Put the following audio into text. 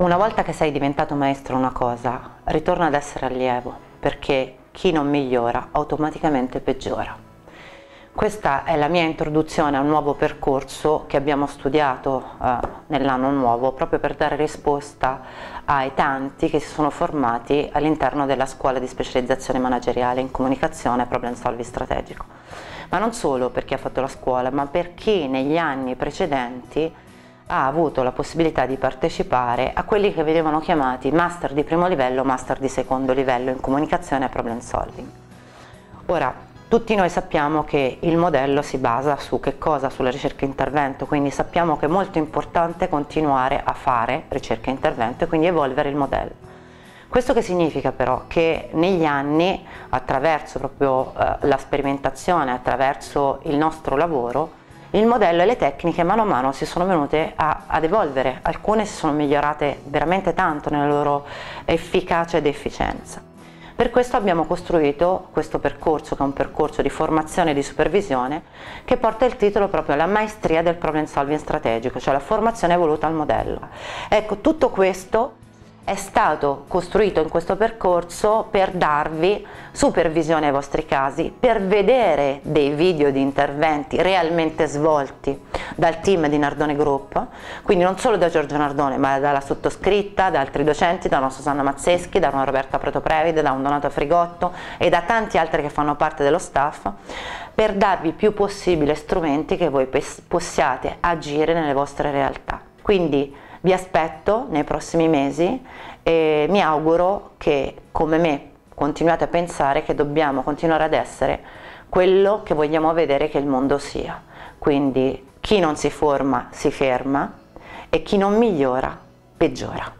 una volta che sei diventato maestro una cosa, ritorna ad essere allievo, perché chi non migliora automaticamente peggiora. Questa è la mia introduzione a un nuovo percorso che abbiamo studiato eh, nell'anno nuovo proprio per dare risposta ai tanti che si sono formati all'interno della scuola di specializzazione manageriale in comunicazione e problem solving strategico. Ma non solo per chi ha fatto la scuola, ma per chi negli anni precedenti ha avuto la possibilità di partecipare a quelli che venivano chiamati master di primo livello, master di secondo livello in comunicazione e problem solving. Ora, tutti noi sappiamo che il modello si basa su che cosa? Sulla ricerca intervento, quindi sappiamo che è molto importante continuare a fare ricerca intervento e quindi evolvere il modello. Questo che significa però? Che negli anni, attraverso proprio eh, la sperimentazione, attraverso il nostro lavoro, il modello e le tecniche mano a mano si sono venute a, ad evolvere, alcune si sono migliorate veramente tanto nella loro efficacia ed efficienza. Per questo abbiamo costruito questo percorso, che è un percorso di formazione e di supervisione, che porta il titolo proprio La maestria del problem solving strategico, cioè la formazione evoluta al modello. Ecco, tutto questo è stato costruito in questo percorso per darvi supervisione ai vostri casi, per vedere dei video di interventi realmente svolti dal team di Nardone Group, quindi non solo da Giorgio Nardone, ma dalla sottoscritta, da altri docenti, da una Susanna Mazzeschi, da una Roberta Pretoprevide, da un Donato Frigotto e da tanti altri che fanno parte dello staff, per darvi più possibile strumenti che voi possiate agire nelle vostre realtà. Quindi vi aspetto nei prossimi mesi e mi auguro che come me continuate a pensare che dobbiamo continuare ad essere quello che vogliamo vedere che il mondo sia. Quindi chi non si forma si ferma e chi non migliora peggiora.